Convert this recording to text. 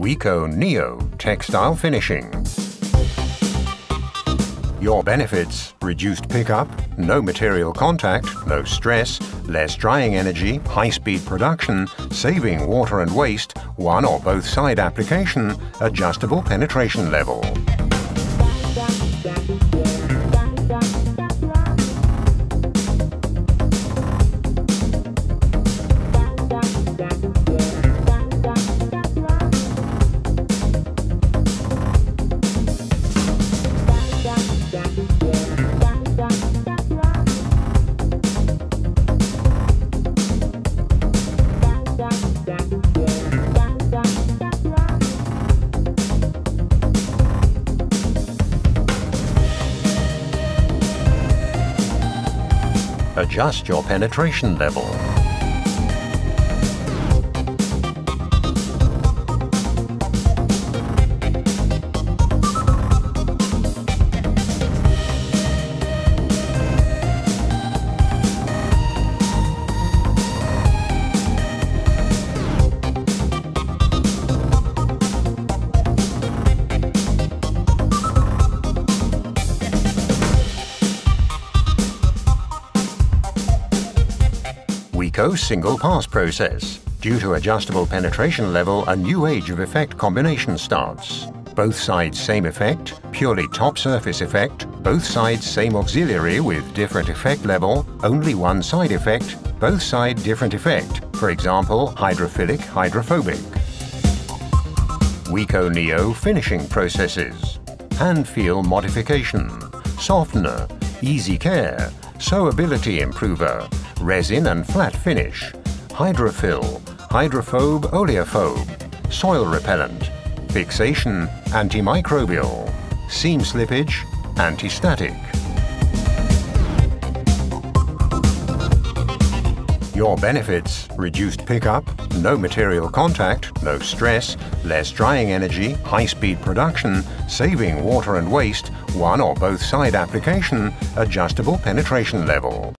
WEKO Neo Textile Finishing. Your benefits reduced pickup, no material contact, no stress, less drying energy, high speed production, saving water and waste, one or both side application, adjustable penetration level. Adjust your penetration level. WEKO single pass process. Due to adjustable penetration level, a new age of effect combination starts. Both sides same effect, purely top surface effect, both sides same auxiliary with different effect level, only one side effect, both side different effect, for example hydrophilic, hydrophobic. WEKO Neo finishing processes. Hand feel modification, softener, easy care, sewability improver, resin and flat finish, hydrophil, hydrophobe oleophobe, soil repellent, fixation, antimicrobial, seam slippage, anti-static. Your benefits reduced pickup, no material contact, no stress, less drying energy, high speed production, saving water and waste, one or both side application, adjustable penetration level.